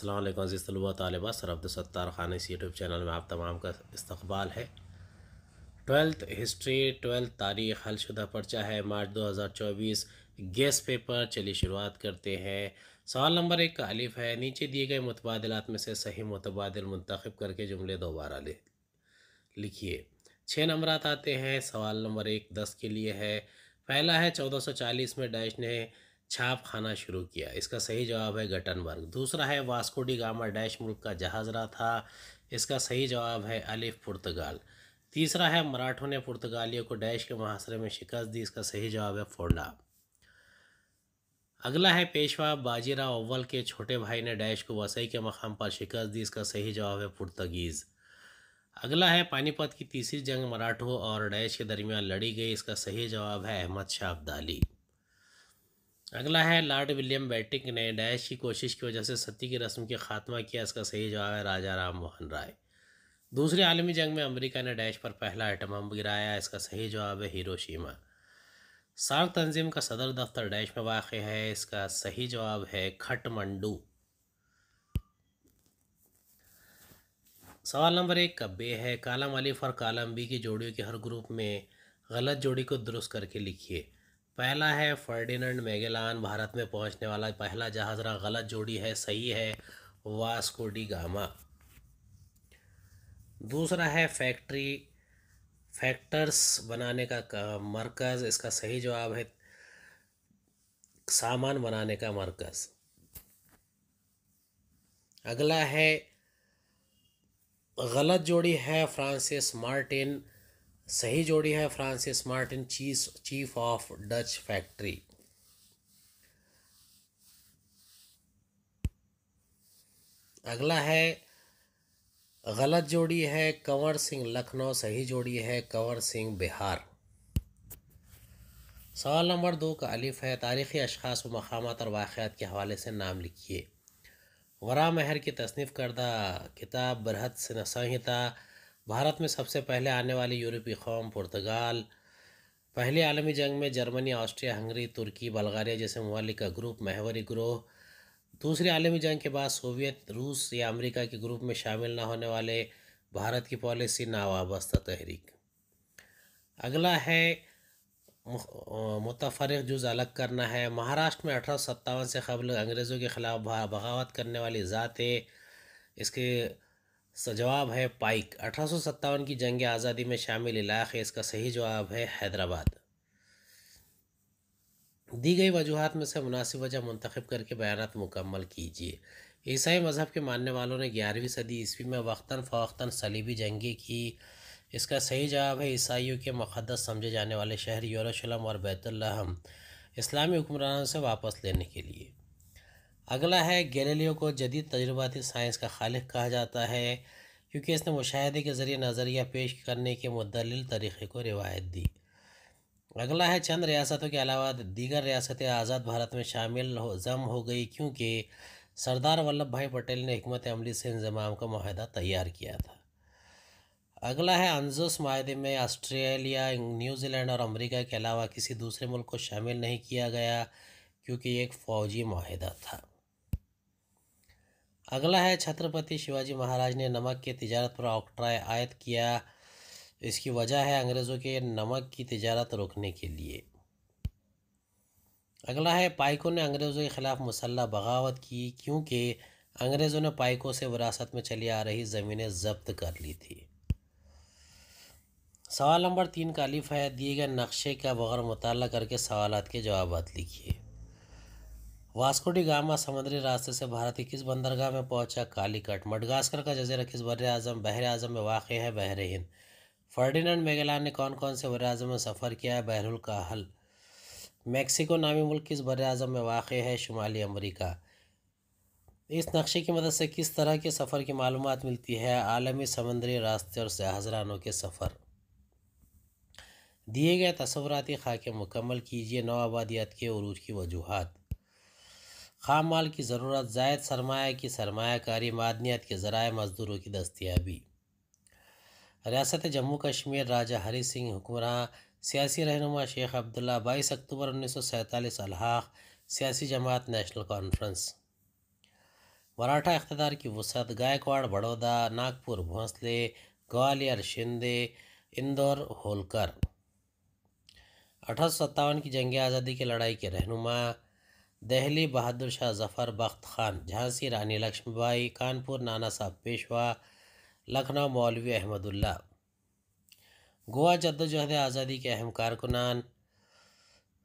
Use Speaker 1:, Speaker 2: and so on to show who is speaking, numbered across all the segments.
Speaker 1: अस्सलाम अज़ीज़ तलबा तलबा सर अब्दुलसत्तार ख़ान इस यूट्यूब चैनल में आप तमाम का इस्तकबाल है। ट्वेल्थ हिस्ट्री, ट्वेल्थ तारीख़, हलशुदा पर्चा है, मार्च 2024 गेस पेपर, चलिए शुरुआत करते हैं। सवाल नंबर एक का अलिफ है, नीचे दिए गए मुतबादलात में से सही मुतबादल मंतखब करके जुमले दोबारा ले। लिखिए। छः नंबरात आते हैं, सवाल नंबर एक दस के लिए है। पहला है 1440 में डैश ने छाप खाना शुरू किया। इसका सही जवाब है गटनबर्ग। दूसरा है वास्कोडी गामा डैश मुल्क का जहाजरा था। इसका सही जवाब है अलिफ पुर्तगाल। तीसरा है मराठों ने पुर्तगालियों को डैश के मुहासरे में शिकस्त दी। इसका सही जवाब है फोंडा। अगला है पेशवा बाजीराव अव्वल के छोटे भाई ने डैश को वसई के मकाम पर शिकस्त दी। इसका सही जवाब है पुर्तगीज़। अगला है पानीपत की तीसरी जंग मराठों और डैश के दरमियान लड़ी गई। इसका सही जवाब है अहमद शाह अब्दाली। अगला है लॉर्ड विलियम बैटिक ने डैश की कोशिश की वजह से सती की रस्म के खात्मा किया, इसका सही जवाब है राजा राम मोहन राय। दूसरी आलमी जंग में अमेरिका ने डैश पर पहला आइटम बम गिराया, इसका सही जवाब है हिरोशिमा। सार्क तंजीम का सदर दफ्तर डैश में वाक़ है, इसका सही जवाब है खटमंडू। सवाल नंबर एक का बे है कालम अलिफ और कालम बी की जोड़ियों के हर ग्रुप में गलत जोड़ी को दुरुस्त करके लिखिए। पहला है फर्डिनेंड मेगेलान, भारत में पहुँचने वाला पहला जहाज़रा गलत जोड़ी है, सही है वास्कोडी गामा। दूसरा है फैक्ट्री, फैक्टर्स बनाने का, मरकज़, इसका सही जवाब है, सामान बनाने का मरकज़। अगला है, गलत जोड़ी है फ्रांसिस मार्टिन सही जोड़ी है फ्रांसिस मार्टिन चीज़ चीफ ऑफ़ डच फैक्ट्री। अगला है, गलत जोड़ी है कंवर सिंह, लखनऊ। सही जोड़ी है कंवर सिंह, बिहार। सवाल नंबर दो का अलिफ है, तारीख़ी अशखास व मकामात और वाक़ात के हवाले से नाम लिखिए। वरा महर की तसनीफ़ करदा, किताब बरहत संहिता भारत में सबसे पहले आने वाली यूरोपीय कौम पुर्तगाल। पहली आलमी जंग में जर्मनी, ऑस्ट्रिया, हंगरी, तुर्की, बल्गारिया जैसे ममालिक का ग्रुप महवरी ग्रोह। दूसरी आलमी जंग के बाद सोवियत, रूस या अमेरिका के ग्रुप में शामिल न होने वाले भारत की पॉलिसी नावाबस्ता तहरीक। अगला है मुतफरक जुज अलग करना है। महाराष्ट्र में अठारह सौ सत्तावन से कबल अंग्रेज़ों के ख़िलाफ़ बगावत करने वाली ज़ातें इसके जवाब है पाइक। अठारह की जंग आज़ादी में शामिल इलाक़े, इसका सही जवाब है हैदराबाद। दी गई वजूहत में से मुनासिब वजह मंतखब करके बयान मुकम्मल कीजिए। ईसाई मज़हब के मानने वालों ने ग्यारहवीं सदी ईस्वी में वक्ता फ़वक्ता सलीबी जंगी की। इसका सही जवाब है ईसाइयों के मुक़दस समझे जाने वाले शहर यरूशलेम और बैतुल्लाहम। इस्लामी हुक्मरानों से वापस लेने के लिए। अगला है गैलीलियो को जदीद तजुर्बाती साइंस का खालिक कहा जाता है, क्योंकि इसने मुशाहे के ज़रिए नज़रिया पेश करने के मुदल तरीक़े को रिवायत दी। अगला है चंद रियासतों के अलावा दीगर रियासतें आज़ाद भारत में शामिल हो, जम हो गई क्योंकि सरदार वल्लभ भाई पटेल ने हमत अमली से इंजमाम का माहदा तैयार किया था। अगला है अनजुस माहे में ऑस्ट्रेलिया, न्यूजीलैंड और अमेरिका के अलावा किसी दूसरे मुल्क को शामिल नहीं किया गया, क्योंकि एक फ़ौजी माहदा था। अगला है छत्रपति शिवाजी महाराज ने नमक की तजारत पर ऑक्ट्राय आयद किया। इसकी वजह है अंग्रेज़ों के नमक की तजारत रोकने के लिए। अगला है, पाइकों ने अंग्रेज़ों के ख़िलाफ़ मुसल्ह बगावत की क्योंकि अंग्रेज़ों ने पाइकों से विरासत में चली आ रही ज़मीनें जब्त कर ली थी। सवाल नंबर तीन का अलिफ है, दिए गए नक्शे का बगैर मुताल करके सवाल के जवाब लिखिए। वास्कोडी गामा समुद्री रास्ते से भारत की किस बंदरगाह में पहुँचा कालीकट? मडगास्कर का जजीरा किस बर अजम बहर अजम में वाक़ है बहर हिंद। फर्डिनेंड मेगलान ने कौन कौन से बर अजम में सफ़र किया है? बहरुल का हल मैक्सिको नामी मुल्क किस बर अजम में वाक़ है? शुमाली अमरीका। इस नक्शे की मदद से किस तरह के सफ़र की मालूम मिलती है? आलमी समंदरी रास्ते और जहाजरानों के सफ़र। दिए गए तस्वराती खाके मुकम्मल कीजिए नौ आबादियात के अरूज की वजूहत। ख़ाम माल की ज़रूरत, जायद सरमाया की सरमाकारी मादनियत के ज़राए मज़दूरों की दस्तियाबी। रियासत जम्मू कश्मीर, राजा हरी सिंह हुक्मरान सियासी रहनुमा शेख अब्दुल्ला, बाईस अक्टूबर उन्नीस सौ सैंतालीस अलहाक, सियासी जमात नेशनल कॉन्फ्रेंस। मराठा अख्तदार की वसत गायकवाड़, बड़ौदा, नागपुर, भोंसले, ग्वालियर, शिंदे, इंदौर, होलकर। अठारह सौ सत्तावन की जंग आज़ादी की लड़ाई के रहनुमा दहली बहादुर शाह जफ़र बख्त खान झांसी रानी लक्ष्मीबाई कानपुर नाना साहब पेशवा लखनऊ मौलवी अहमदुल्ला गोवा जद्दोजहद आज़ादी के अहम कारकुनान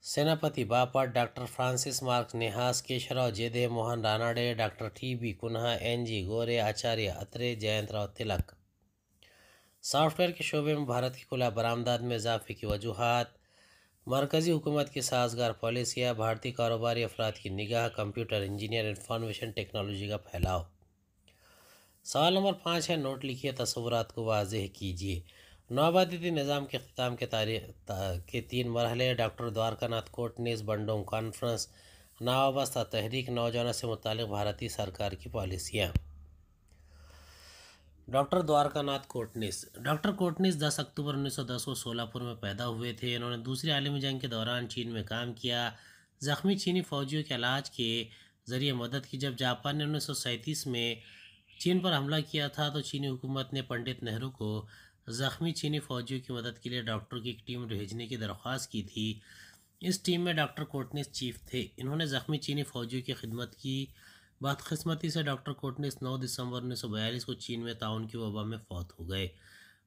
Speaker 1: Senapati Bapat doctor Francis Mark Nehas Keshavrao Jedhe Mohan Ranade doctor T B Cunha N G Gore Acharya Atre Jayantrao तिलक सॉफ्टवेयर के शोबे में भारत की खुला बरामदाद में इजाफे की वजूहत मरकज़ी हुकूमत की साजगार पॉलिसियाँ भारतीय कारोबारी अफराद की निगाह, कंप्यूटर इंजीनियर इंफॉर्मेशन टेक्नोलॉजी का फैलाव। सवाल नंबर पाँच है, नोट लिखिए, तस्वुरात को वाजह कीजिए। नवाबादी निज़ाम के अख्ताम के तारीख के तीन मरहले, डॉक्टर द्वारका नाथ कोर्ट ने इस बंडोंग कॉन्फ्रेंस, नावाबस्ता तहरीक, नौजवानों से मुतल भारतीय सरकार की पॉलिसियाँ। डॉक्टर द्वारका नाथ कोटनिस। डॉक्टर कोटनिस 10 अक्टूबर 1910 को सोलापुर में पैदा हुए थे। इन्होंने दूसरी आलमी जंग के दौरान चीन में काम किया। ज़ख्मी चीनी फौजियों के इलाज के ज़रिए मदद की। जब जापान ने उन्नीस सौ सैंतीस में चीन पर हमला किया था तो चीनी हुकूमत ने पंडित नेहरू को ज़ख्मी चीनी फौजियों की मदद के लिए डॉक्टर की एक टीम भेजने की दरख्वास्त की थी। इस टीम में डॉक्टर कोटनिस चीफ थे। इन्होंने ज़ख्मी चीनी फौजियों की खिदमत की। बदकस्मती से डॉक्टर कोटनिस 9 दिसंबर उन्नीस सौ बयालीस को चीन में ताउन की वबा में फौत हो गए।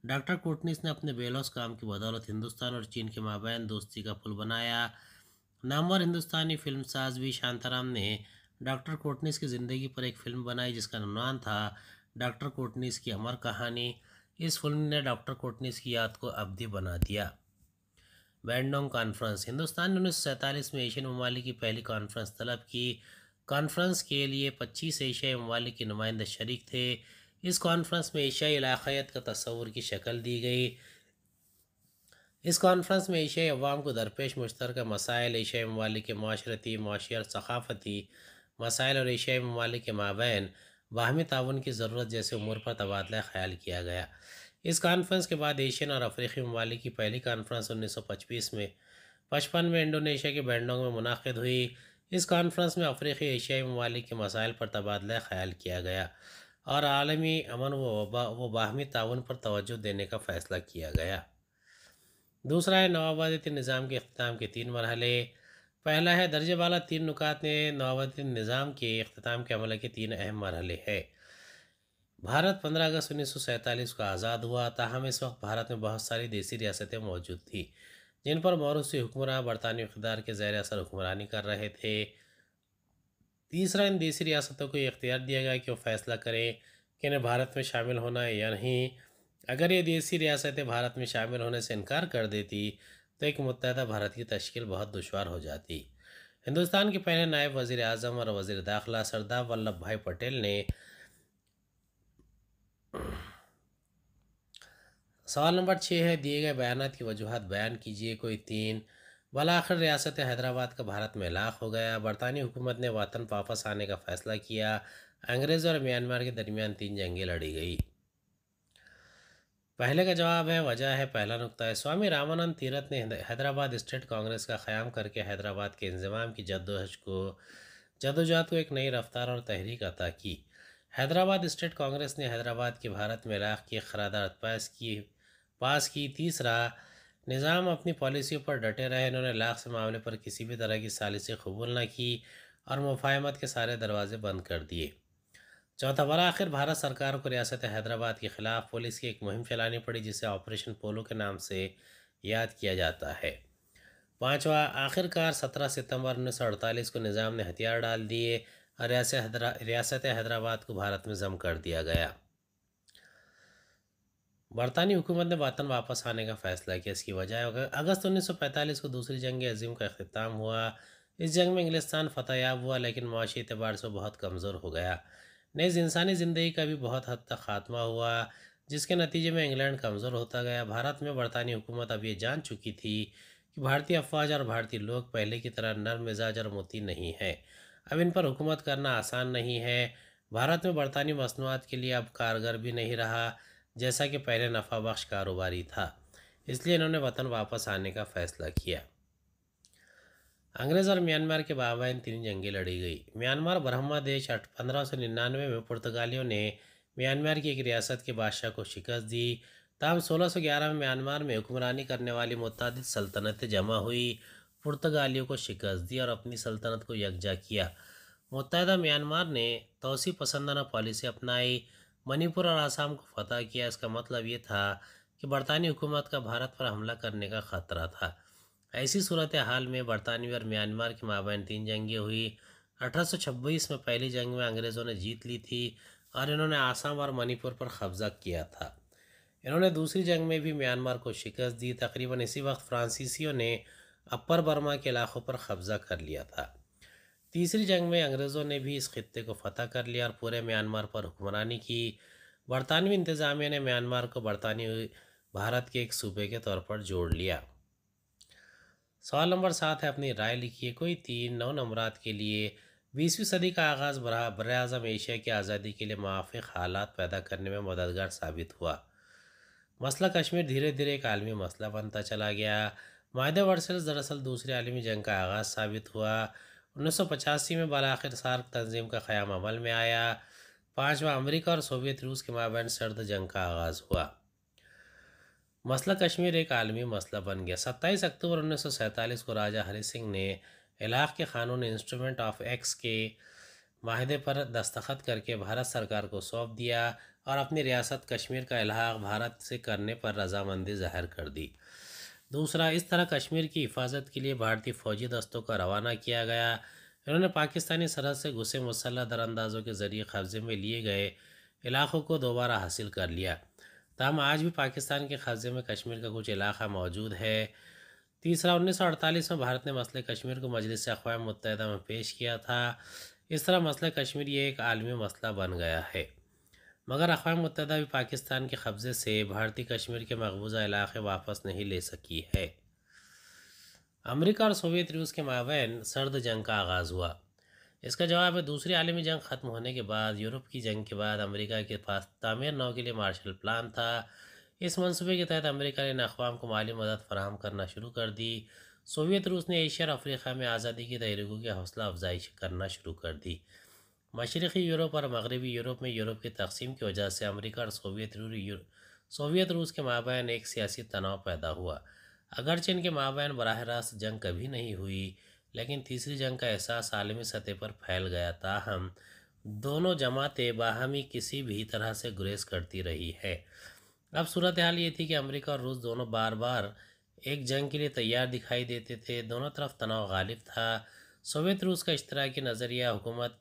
Speaker 1: डॉक्टर कोटनिस ने अपने बेलौस काम की बदौलत हिंदुस्तान और चीन के माबैन दोस्ती का पुल बनाया। नामवर हिंदुस्तानी फ़िल्म साज वी शांताराम ने डॉक्टर कोटनिस की ज़िंदगी पर एक फ़िल्म बनाई जिसका नाम था डॉक्टर कोटनिस की अमर कहानी। इस फ़िल्म ने डॉक्टर कोटनिस की याद को अवधि बना दिया। बैंडोंग कॉन्फ्रेंस, हिंदुस्तान ने उन्नीस सौ सैंतालीस में एशियन ममालिक की पहली कॉन्फ्रेंस तलब की। कॉन्फ्रेंस के लिए 25 एशियाई ममालिक के नुमाइंदे शरीक थे। इस कॉन्फ्रेंस में एशियाई इलाक़ियत का तस्वूर की शक्ल दी गई। इस कॉन्फ्रेंस में एशियाई अवाम को दरपेश मुश्तर मसाइल, एशियाई ममालिक के माशरती माशियर सकाफ़ती मसाइल और एशियाई ममालिक के माबेन बाहमी ताउन की ज़रूरत जैसे उमूर पर तबादला ख्याल किया गया। इस कॉन्फ्रेंस के बाद एशियन और अफ्रीकी ममालिक की पहली कॉन्फ्रेंस उन्नीस सौ पचपन में पचपन में इंडोनेशिया के बैंडोंग में मुनद हुई। इस कॉन्फ्रेंस में अफ्रीकी एशियाई ममालिक के मसाइल पर तबादला ख्याल किया गया और आलमी अमन व बाहमी ताउन पर तोज्जो देने का फ़ैसला किया गया। दूसरा है नवाबादी निज़ाम के अख्ताम के तीन मरहले। पहला है दर्जे वाला तीन नुकात ने नवाबादी निज़ाम के अख्ताम के अमल के तीन अहम मरहले है। भारत पंद्रह अगस्त उन्नीस सौ सैंतालीस को आज़ाद हुआ। ताहम इस वक्त भारत में बहुत सारी देसी रियासतें मौजूद थी। जिन पर मौरूसी हुक्मरान बरतानी इकदार के ज़ैर असर हुक्मरानी कर रहे थे। तीसरा, इन देसी रियासतों को इख्तियार दिया गया कि वो फैसला करें कि इन्हें भारत में शामिल होना है या नहीं। अगर ये देसी रियासतें भारत में शामिल होने से इनकार कर देती तो एक मुतहदा भारत की तश्कील बहुत दुशवार हो जाती। हिंदुस्तान के पहले नायब वज़ी अजम और वज़ी दाखिला सरदार वल्लभ भाई पटेल ने सवाल नंबर छः है, दिए गए बयान की वजूहत बयान कीजिए, कोई तीन। बलाखिर रियासत हैदराबाद का भारत में लाख हो गया। बरतानी हुकूमत ने वतन वापस आने का फ़ैसला किया। अंग्रेज़ और म्यांमार के दरमियान तीन जंगें लड़ी गई। पहले का जवाब है, वजह है पहला नुकता है। स्वामी रामानंद तीरथ ने हैदराबाद स्टेट कांग्रेस का क़्याम करके हैदराबाद के इंजमाम की जद्दोजहद को जदोजहद को एक नई रफ्तार और तहरीक अता की। हैदराबाद स्टेट कांग्रेस ने हैदराबाद के भारत में लाख की खरादार पास की। पास की तीसरा, निज़ाम अपनी पॉलिसियों पर डटे रहे। इन्होंने लाख से मामले पर किसी भी तरह की सालिशें कबूल न की और मुफाहमत के सारे दरवाजे बंद कर दिए। चौथा बर आखिर भारत सरकार को रियासत हैदराबाद के ख़िलाफ़ पुलिस की एक मुहिम चलानी पड़ी, जिसे ऑपरेशन पोलो के नाम से याद किया जाता है। पाँचवा, आखिरकार सत्रह सितंबर उन्नीस सौ अड़तालीस को निज़ाम ने हथियार डाल दिए और रियासत हैदराबाद को भारत में जम कर दिया गया। बरतानी हुकूमत ने वतन वापस आने का फ़ैसला किया। इसकी वजह अगस्त 1945 को दूसरी जंग अजीम का अख्ताम हुआ। इस जंग में इंग्लिस्तान फतेहयाब हुआ, लेकिन मुआशी एतबार से बहुत कमज़ोर हो गया। नेज़ इंसानी ज़िंदगी का भी बहुत हद तक ख़ात्मा हुआ, जिसके नतीजे में इंग्लैंड कमज़ोर होता गया। भारत में बरतानी हुकूमत अब ये जान चुकी थी कि भारतीय अफवाज और भारतीय लोग पहले की तरह नर मिजाज और मोती नहीं है। अब इन पर हुकूमत करना आसान नहीं है। भारत में बरतानी मसनूआत के लिए अब कारगर भी नहीं रहा। जैसा कि पहले नफ़ा बख्श कारोबारी था, इसलिए इन्होंने वतन वापस आने का फ़ैसला किया। अंग्रेज़ और म्यांमार के बाबाइन तीन जंगें लड़ी गई। म्यांमार ब्रह्मा देश अठ पंद्रह सौ निन्यानवे में पुर्तगालियों ने म्यांमार की एक रियासत के बादशाह को शिकस्त दी। ताम 1611 में म्यांमार में हुक्मरानी करने वाली मुतद सल्तनतें जमा हुई। पुर्तगालियों को शिकस्त दी और अपनी सल्तनत को यकजा किया। मुतहदा म्यांमार ने तोसी पसंदाना पॉलिसी अपनाई। मणिपुर और आसाम को फतह किया, इसका मतलब ये था कि बरतानी हुकूमत का भारत पर हमला करने का ख़तरा था। ऐसी सूरत हाल में बरतानवी और म्यांमार के माबैन तीन जंगें हुई। 1826 में पहली जंग में अंग्रेज़ों ने जीत ली थी और इन्होंने आसाम और मणिपुर पर कब्ज़ा किया था। इन्होंने दूसरी जंग में भी म्यांमार को शिकस्त दी। तकरीबन इसी वक्त फ्रांसीसियों ने अपर बर्मा के इलाक़ों पर कब्ज़ा कर लिया था। तीसरी जंग में अंग्रेज़ों ने भी इस खत्े को फतह कर लिया और पूरे म्यांमार पर हुक्मरानी की। बरतानवी इंतज़ामिया ने म्यांमार को बरतानी भारत के एक सूबे के तौर पर जोड़ लिया। सवाल नंबर सात है, अपनी राय लिखिए। कोई तीन नौ नंबरात के लिए बीसवीं सदी का आगाज़ बर अज़म एशिया की आज़ादी के लिए मुआफ़ हालात पैदा करने में मददगार साबित हुआ। मसला कश्मीर धीरे धीरे एक आलमी मसला बनता चला गया। माहदे वर्सेस दरअसल दूसरी आलमी जंग का आगाज़ साबित हुआ। उन्नीस सौ पचासी में बलाखिर सार्क तंजीम का क़्याम अमल में आया। पाँचवा अमरीका और सोवियत रूस के माबैन सर्द जंग का आगाज़ हुआ। मसला कश्मीर एक आलमी मसला बन गया। सत्ताईस अक्टूबर उन्नीस सौ सैंतालीस को राजा हरी सिंह ने इलाक़ के क़ानून इंस्ट्रूमेंट ऑफ़ एक्स के माहदे पर दस्तखत करके भारत सरकार को सौंप दिया और अपनी रियासत कश्मीर का इलाहा भारत से करने पर रजामंदी ज़ाहिर कर दी। दूसरा, इस तरह कश्मीर की हिफाजत के लिए भारतीय फ़ौजी दस्तों का रवाना किया गया। इन्होंने पाकिस्तानी सरहद से घुसे मुसल्ह दरअंदाजों के ज़रिए कब्ज़े में लिए गए इलाक़ों को दोबारा हासिल कर लिया। तहम, आज भी पाकिस्तान के कब्ज़े में कश्मीर का कुछ इलाका मौजूद है। तीसरा, उन्नीस सौ अड़तालीस में भारत ने मसले कश्मीर को मजलिस अकवा मुतहदा में पेश किया था। इस तरह मसला कश्मीर ये एक आलमी मसला बन गया है। मगर अकवा मुतहदा भी पाकिस्तान के कब्ज़े से भारतीय कश्मीर के मकबूजा इलाके वापस नहीं ले सकी है। अमेरिका और सोवियत रूस के माबैन सर्द जंग का आगाज़ हुआ। इसका जवाब है, दूसरी आलमी जंग ख़त्म होने के बाद, यूरोप की जंग के बाद अमेरिका के पास तामीर नौ के लिए मार्शल प्लान था। इस मनसूबे के तहत अमेरिका ने अकवाम को माली मदद फराहम करना शुरू कर दी। सोवियत रूस ने एशिया और अफ्रीका में आज़ादी की तहरीकों की हौसला अफजाइश करना शुरू कर दी। मशरक़ी यूरोप और मगरबी यूरोप में यूरोप की तकसीम की वजह से अमेरिका और सोवियत सोवियत रूस के माबैन एक सियासी तनाव पैदा हुआ। अगरचे इनके माबैन बरह रास्त जंग कभी नहीं हुई, लेकिन तीसरी जंग का एहसास आलमी सतह पर फैल गया, ताहम दोनों जमातें बाहमी किसी भी तरह से गुरेज करती रही है। अब सूरत हाल ये थी कि अमेरिका और रूस दोनों बार बार एक जंग के लिए तैयार दिखाई देते थे। दोनों तरफ़ तनाव गालिब था। सोवियत रूस का की नज़रिया हुकूमत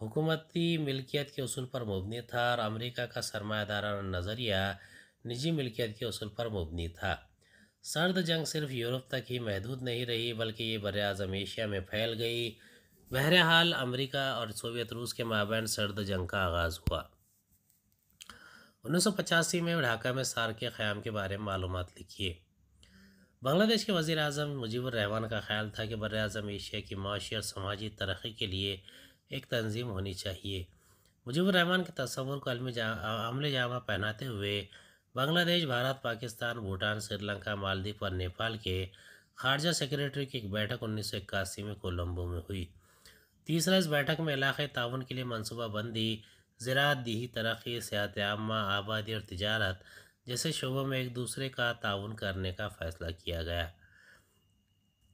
Speaker 1: हुकूमती मिल्कियत के असूल पर मुबनी था और अमेरिका का सरमादाराना नज़रिया निजी मिल्कियत के असूल पर मुबनी था। सर्द जंग सिर्फ़ यूरोप तक ही महदूद नहीं रही, बल्कि ये बर अज़म एशिया में फैल गई। बहरहाल, अमेरिका और सोवियत रूस के माबैन सर्द जंग का आगाज़ हुआ। उन्नीस सौ पचासी में ढाका में सार के क़्याम के बारे में मालूम लिखिए। बांग्लादेश के वज़ी अजम मुजीबर का ख्याल था कि बर अज़म एशिया की माशी और समाजी तरक्की के लिए एक तंजीम होनी चाहिए। मुजीबर के तस्वुर को अलमी अमल जामा पहनाते हुए बांग्लादेश, भारत, पाकिस्तान, भूटान, श्रीलंका, मालदीव और नेपाल के खारजा सेक्रेटरी की एक बैठक उन्नीस सौ इक्यासी में कोलंबो में हुई। तीसरा, इस बैठक में इलाक़े ताउन के लिए मनसूबाबंदी ज़रात दी तरक्की सेहत आमा, आबादी और तजारत जैसे शोबों में एक दूसरे का ताउन करने का फ़ैसला किया गया।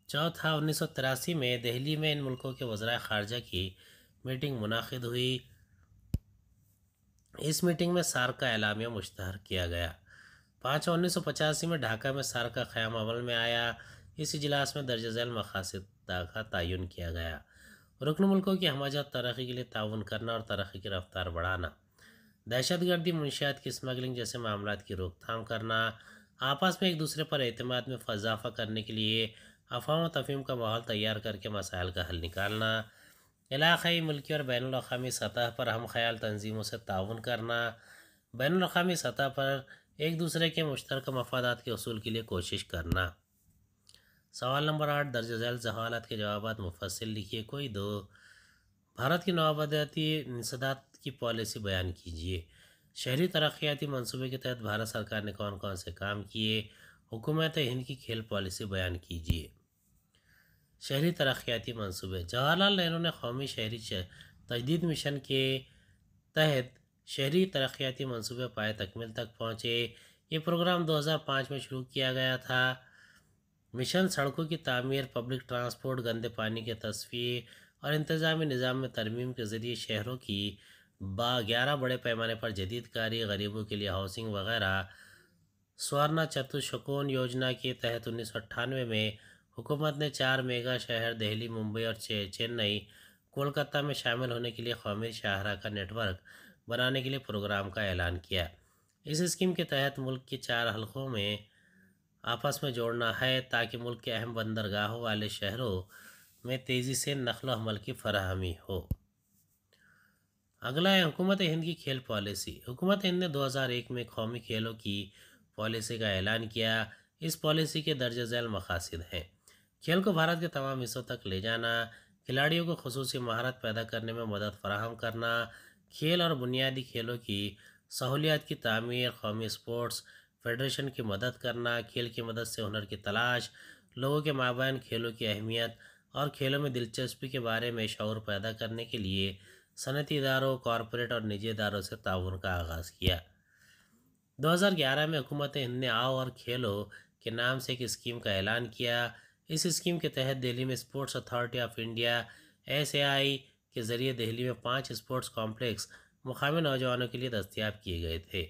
Speaker 1: चौथा, उन्नीस सौ तिरासी में दहली में इन मुल्कों के वज्रा खारजा की मीटिंग मुनद हुई। इस मीटिंग में सार का एलामिया मुश्तहर किया गया। पाँच उन्नीस सौ पचासी में ढाका में सार का क़्याम अमल में आया। इस इजलास में दर्ज झैल मकासद का तयन किया गया। रुकन मुल्कों की हमाजत तरक्की के लिए ताउन करना और तरक्की की रफ्तार बढ़ाना। दहशत गर्दी मुनशियात की स्मगलिंग जैसे मामला की रोकथाम करना। आपस में एक दूसरे पर अतमाद में इजाफा करने के लिए अफवाह तफीम का माहौल तैयार करके मसाइल का हल निकालना। इलाक़ाई मुल्की और बैन अवी सतह पर हम ख्याल तंजीमों से ताउन करना बैन अवी सतह पर एक दूसरे के मुश्तर मफादात के असूल के लिए कोशिश करना सवाल नंबर आठ दर्ज झैल सवालत के जवाब मुफसल लिखिए कोई दो भारत की नवाबदाती इंसदात की पॉलिसी बयान कीजिए शहरी तरक्याती मनसूबे के तहत भारत सरकार ने कौन कौन से काम किए हुकूमत हिंद की खेल पॉलिसी बयान कीजिए शहरी तरक्याती मनसूबे। जवाहरलाल नेहरू ने कौमी शहरी तजदीद मिशन के तहत शहरी तरक्याती मनसूबे पाए तकमील तक पहुँचे। ये प्रोग्राम 2005 में शुरू किया गया था। मिशन सड़कों की तामीर, पब्लिक ट्रांसपोर्ट, गंदे पानी के तस्वीर और इंतज़ामी निज़ाम में तरमीम के ज़रिए शहरों की बा ग्यारह बड़े पैमाने पर जदीदकारी, गरीबों के लिए हाउसिंग वगैरह, स्वर्णा चतुष्कोण योजना के तहत उन्नीस में हुकूमत ने चार मेगा शहर, दिल्ली, मुंबई और चेन्नई, कोलकाता में शामिल होने के लिए कौमी शाहरा का नेटवर्क बनाने के लिए प्रोग्राम का ऐलान किया। इस स्कीम के तहत मुल्क के चार हलकों में आपस में जोड़ना है ताकि मुल्क के अहम बंदरगाहों वाले शहरों में तेज़ी से नकल हमल की फराहमी हो। अगला है हुकूमत हिंद की खेल पॉलिसी। हुकूमत हिंद ने 2001 में कौमी खेलों की पॉलिसी का ऐलान किया। इस पॉलिसी के दर्ज झैल मकासद हैं। खेल को भारत के तमाम हिस्सों तक ले जाना, खिलाड़ियों को खसूस महारत पैदा करने में मदद फराहम करना, खेल और बुनियादी खेलों की सहूलियात की तमीर, कौमी स्पोर्ट्स फेडरेशन की मदद करना, खेल की मदद से हुनर की तलाश, लोगों के माबैन खेलों की अहमियत और खेलों में दिलचस्पी के बारे में शौर पैदा करने के लिए सनती इदारों, कॉरपोरेट और निजी इदारों से ताउन का आगाज़ किया। 2011 में हुकूमत हिंद ने आओ और खेलो के नाम से एक स्कीम का ऐलान किया। इस स्कीम के तहत दिल्ली में sports authority of India S के ज़रिए दिल्ली में पाँच स्पोर्ट्स कॉम्प्लेक्स मुकामी नौजवानों के लिए दस्तियाब किए गए थे।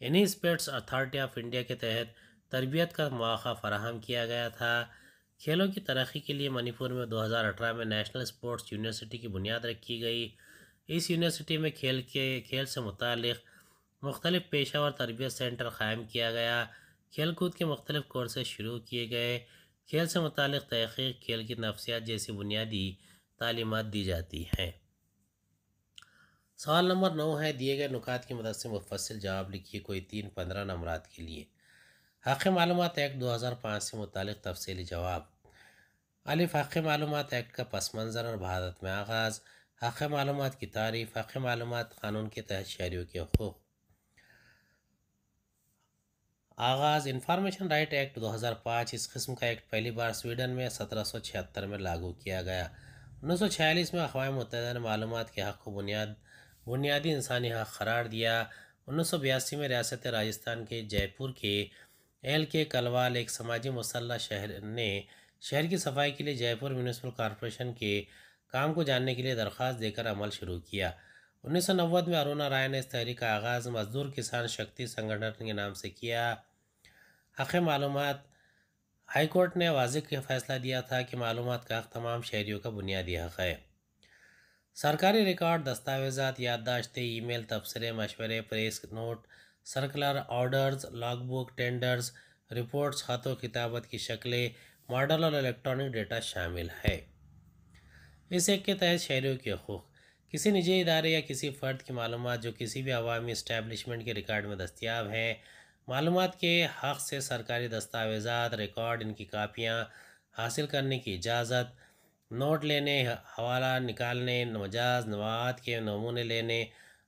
Speaker 1: इन्हीं स्पोर्ट्स अथॉरिटी ऑफ़ इंडिया के तहत तरबियत का मौका फ़राहम किया गया था। खेलों की तरक्की के लिए मणिपुर में 2018 में नेशनल स्पोर्ट्स यूनिवर्सिटी की बुनियाद रखी गई। इस यूनिवर्सिटी में खेल के, खेल से मुतक़ मुख्तलिफ़ पेशा और तरबियत सेंटर क़ायम किया गया। खेल कूद के मुख्तलिफ़ कोर्सेज शुरू किए गए। खेल से मुतल तहकीक खेल की नफसियात जैसी बुनियादी तालीमत दी जाती हैं। सवाल नंबर नौ है, दिए गए नुकात की मदद से मुफसल जवाब लिखिए कोई तीन पंद्रह नंबरात के लिए। हक़ मालूम एक्ट दो हज़ार पाँच से मुतल तफसली जवाब। अलिफ हक़ मालूम एक्ट का पस मंज़र और भारत में आगाज़। हक़ मालूम की तारीफ़ हक़ मालूम क़ानून के तहत शहरीों के हकूक़। आगाज़ इंफॉर्मेशन राइट एक्ट 2005 इस किस्म का एक्ट पहली बार स्वीडन में सत्रह सौ छिहत्तर में लागू किया गया। उन्नीस सौ छियालीस में अकवा मुतहदा ने मालूम के हक़ को बुनियाद, बुनियादी इंसानी हक़ करार दिया। उन्नीस सौ बयासी में रियासत राजस्थान के जयपुर के एल के कलवाल, एक समाजी मुसल्ह शहर, ने शहर की सफ़ाई के लिए जयपुर म्यूनसिपल कॉरपोरेशन के काम को जानने के लिए दरख्वास्त देकर अमल शुरू किया। उन्नीस सौ नब्बे में अरुणा राय ने इस तहरीक का आगाज़ मजदूर किसान शक्ति संगठन के नाम से किया। हक़ मालूम हाई कोर्ट ने वाज फैसला दिया था कि मालूम का हक़ तमाम शहरीों का बुनियादी हक़ है। सरकारी रिकॉर्ड, दस्तावेज़ात, याददाश्तें, ईमेल, तबसरे, मशवरे, press note, circular orders, logbook, tenders, reports, ख़तों किताबत की शक्लें, मॉडल और इलेक्ट्रॉनिक डेटा शामिल है। इस एक के तहत शहरीों के हकूक़, किसी निजी इदारे या किसी फ़र्द की मालूम जो किसी भी अवामी इस्टेबलिशमेंट के रिकॉर्ड में दस्तियाब हैं मालूम के हक़ से सरकारी दस्तावेज़ात, रिकॉर्ड, इनकी कापियाँ हासिल करने की इजाज़त, नोट लेने, हवाला निकालने मजाज नवाद के नमूने लेने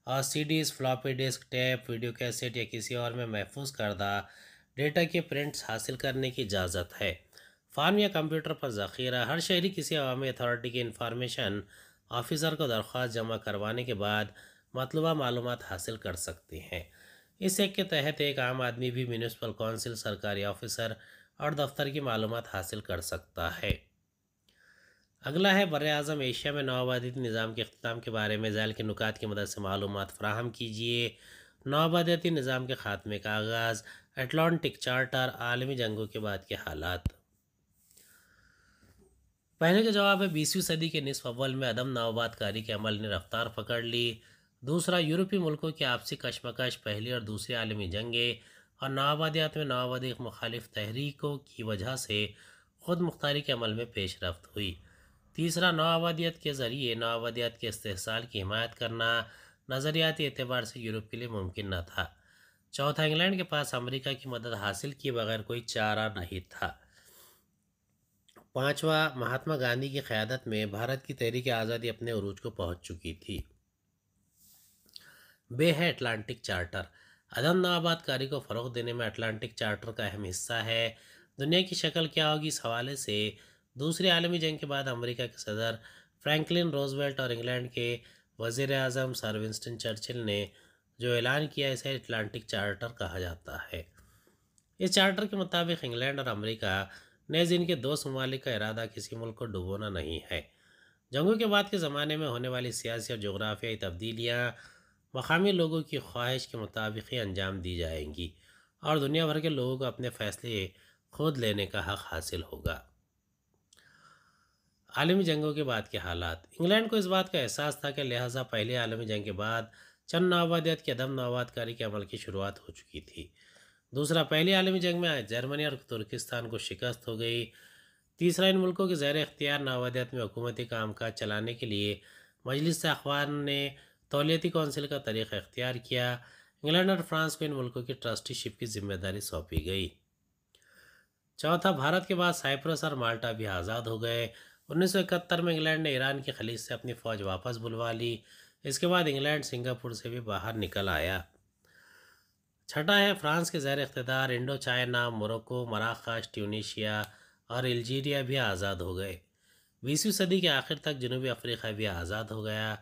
Speaker 1: और CDs floppy disk, tape, video cassette या किसी और में महफूज करदा डेटा के प्रिंट्स हासिल करने की इजाज़त है। फार्म या कंप्यूटर पर ज़ख़ीरा, हर शहरी किसी अवामी अथॉरिटी की इंफॉर्मेशन ऑफिसर को दरख्वास्त जमा करवाने के बाद मतलूबा मालूम हासिल कर सकते हैं। इस एक के तहत एक आम आदमी भी म्यूनसिपल कौंसिल सरकारी ऑफिसर और दफ्तर की मालूम हासिल कर सकता है। अगला है बर अज़म एशिया में नौआबादीती निज़ाम के अख्ताम के बारे में जैल के नुकात की मदद से मालूम फ्राहम कीजिए। नौआबादीती निज़ाम के ख़ात्मे का आगाज़ एटलांटिक चार्टर आलमी जंगों के बाद के हालात। पहले का जवाब है, बीसवीं सदी के निसफ अव्वल में अदम नवाबादकारी के अमल ने रफ्तार पकड़ ली। दूसरा यूरोपीय मुल्कों की आपसी कशमकश पहली और दूसरी आलमी जंगें और नवाबादियात में नवाबादी मुखालिफ तहरीकों की वजह से ख़ुद मुख्तारी के अमल में पेश रफ्त हुई। तीसरा, नवाबादियत के ज़रिए नवाबादियात के इस्तेसाल की हिमायत करना नज़रियाती एतबार से यूरोप के लिए मुमकिन न था। चौथा, इंग्लैंड के पास अमेरिका की मदद हासिल किए बगैर कोई चारा नहीं था। पांचवा, महात्मा गांधी की क़्यादत में भारत की तहरीक आज़ादी अपने अरूज को पहुँच चुकी थी। बे है अटलांटिक चार्टर अदम नवाबादकारी को फ़रोग देने में अटलांटिक चार्टर का अहम हिस्सा है। दुनिया की शक्ल क्या होगी इस हवाले से? दूसरी आलमी जंग के बाद अमेरिका के सदर फ्रैंकलिन रोजवेल्ट और इंग्लैंड के वज़ीर अजम सर विंस्टन चर्चिल ने जो ऐलान किया इसे अटलांटिक चार्टर कहा जाता है। इस चार्टर के मुताबिक इंग्लैंड और अमेरिका ने जिनके दो ममालिक का इरादा किसी मुल्क को डुबोना नहीं है। जंगों के बाद के ज़माने में होने वाली सियासी और जोग्राफियाई तब्दीलियाँ मकामी लोगों की ख्वाहिश के मुताबिक ही अंजाम दी जाएँगी और दुनिया भर के लोगों को अपने फैसले खुद लेने का हक हासिल होगा। आलमी जंगों के बाद के हालात। इंग्लैंड को इस बात का एहसास था कि लिहाजा पहली आलमी जंग के बाद चंद नवाबादियत की अदम नवाबादकारी के अमल की शुरुआत हो चुकी थी। दूसरा, पहली आलमी जंग में जर्मनी और तुर्किस्तान को शिकस्त हो गई। तीसरा, इन मुल्कों के ज़ैर अख्तियार नवादियत में हुकूमती काम काज चलाने के लिए मजलिस अखबार ने तौलीती कौंसिल का तरीक़ा अख्तियार किया, इंग्लैंड और फ्रांस को इन मुल्कों की ट्रस्टीशिप की ज़िम्मेदारी सौंपी गई। चौथा, भारत के बाद साइप्रस और माल्टा भी आज़ाद हो गए। उन्नीस सौ इकहत्तर में इंग्लैंड ने ईरान की खलीज से अपनी फ़ौज वापस बुलवा ली। इसके बाद इंग्लैंड सिंगापुर से भी बाहर निकल आया। छठा है, फ्रांस के ज़ैर इकतदार इंडो चाइना मोरक्को मराकश ट्यूनिशिया और अल्जीरिया भी आज़ाद हो गए। बीसवीं सदी के आखिर तक जनूबी अफ्रीका भी आज़ाद हो गया।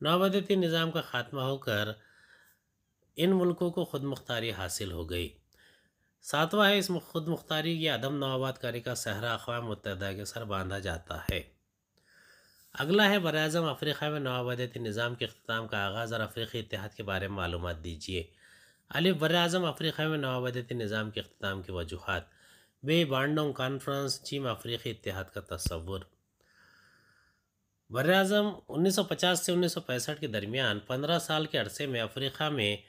Speaker 1: नौबदती निज़ाम का ख़ात्मा होकर इन मुल्कों को खुद मुख्तारी हासिल हो गई। सातवां है, इस खुद मुख्तारी की अदम नवाबादकारी का सहरा अकवा मुतहदा के सर बांधा जाता है। अगला है बर अज़म अफ्रीका में नवाबदती निज़ाम के अख्ताम का आगाज़ और अफ्रीकी इतिहाद के बारे में मालूम दीजिए। अलिफ बर अज़म अफ्रीका में नवाबदती निज़ाम के अख्ताम की वजूहत। बे बांडोंग कॉन्फ्रेंस, चीम अफ्रीकी इतिहाद का तस्वुर बर अज़म उन्नीस सौ पचास से उन्नीस सौ पैंसठ के दरमियान पंद्रह साल के अरसे में अफ्रीका में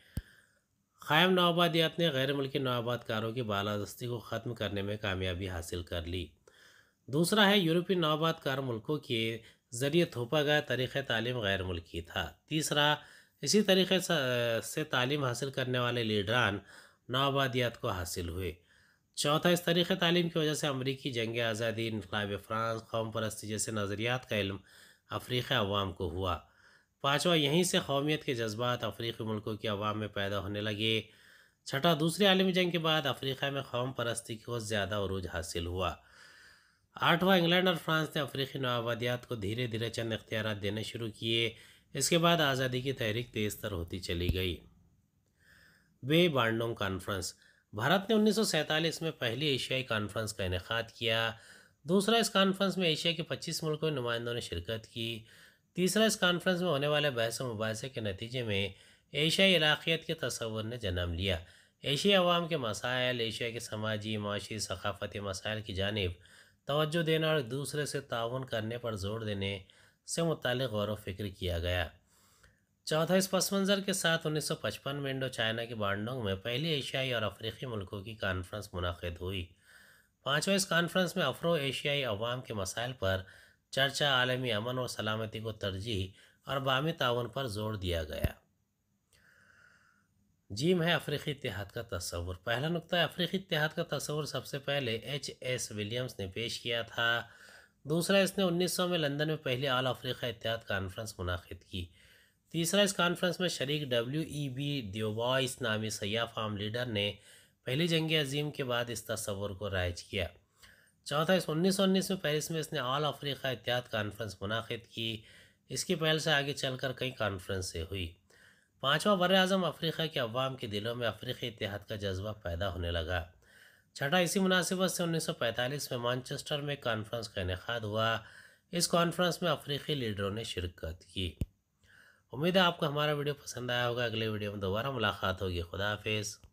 Speaker 1: क़ायम नवाबादियात ने गैर मुल्की नवाबादकारों की बालादस्ती को ख़त्म करने में कामयाबी हासिल कर ली। दूसरा है, यूरोपीय नवाबादकार मुल्कों के ज़रिए थोपा गया तरीक़ तालीम गैर मुल्की था। तीसरा, इसी तरीके से तालीम हासिल करने वाले लीडरान नवाबादियात को हासिल हुए। चौथा, इस तरीक़ तालीम की वजह से अमरीकी जंग आज़ादी, इनकलाब फ़्रांस, कौम परस्ती जैसे नज़रियात का इल्म अफ्रीकी अवाम को हुआ पाँचवा यहीं से कौमियत के जज्बात अफ्रीकी मुल्कों की आवाम में पैदा होने लगे छठा दूसरी आलमी जंग के बाद अफ्रीका में कौम परस्ती को ज़्यादा अरूज हासिल हुआ आठवां इंग्लैंड और फ्रांस ने अफ्रीकी नवाबादियात को धीरे धीरे चंद इख्तियार देने शुरू किए इसके बाद आज़ादी की तहरीक तेज़ तर होती चली गई बे बांडोंग कॉन्फ्रेंस भारत ने उन्नीस में पहली एशियाई कॉन्फ्रेंस का इनका किया दूसरा इस कॉन्फ्रेंस में एशिया के 25 मुल्कों के नुमाइंदों ने शिरकत की। तीसरा इस कॉन्फ्रेंस में होने वाले बहस मुबासे के नतीजे में एशियाई इलाक़ियत के तस्वर ने जन्म लिया। एशियाई अवाम के मसाइल एशिया के समाजी, माशी, सकाफ़ती मसाइल की जानब तोज्जो देना और दूसरे से ताउन करने पर ज़ोर देने से मुतल गौर फ़िक्र किया गया। चौथा इस पस मंज़र के साथ उन्नीस सौ पचपन में इंडो चाइना के बांडोंग में पहली एशियाई और अफ्रीकी मुल्कों की कॉन्फ्रेंस मुनद हुई। पाँचवा इस कॉन्फ्रेंस में अफरो एशियाई अवाम के मसाइल पर चर्चा आलमी अमन और सलामती को तरजीह और बामी ताउन पर ज़ोर दिया गया। जीम है अफ्रीकी इतिहाद का तस्वुर। पहला नुकता है, अफ्रीकी इतिहाद का तस्वुर सबसे पहले एच एस विलियम्स ने पेश किया था। दूसरा, इसने 1900 में लंदन में पहली आल अफ्रीका इतिहाद कॉन्फ्रेंस मुनद की। तीसरा, इस कॉन्फ्रेंस में शरीक डब्ल्यू ई बी दियोबॉइस नामी सयाह फार्म लीडर ने पहली जंग अजीम के बाद इस तस्वुर को राइज किया। चौथा, इस उन्नीस सौ उन्नीस में पेरिस में इसने ऑल अफ्रीका एहतियात कॉन्फ्रेंस मुनद की। इसकी पहल से आगे चलकर कई कॉन्फ्रेंस हुई। पाँचवा बर अज़म अफ्रीका के अवाम के दिलों में अफ्रीकी इतिहाद का जज्बा पैदा होने लगा। छठा, इसी मुनासिबत से उन्नीस सौ पैंतालीस में मानचेस्टर में कॉन्फ्रेंस का इनका हुआ। इस कॉन्फ्रेंस में अफ्रीकी लीडरों ने शिरकत की। उम्मीद है आपको हमारा वीडियो पसंद आया होगा। अगले वीडियो में दोबारा मुलाकात होगी। खुदा हाफिज़।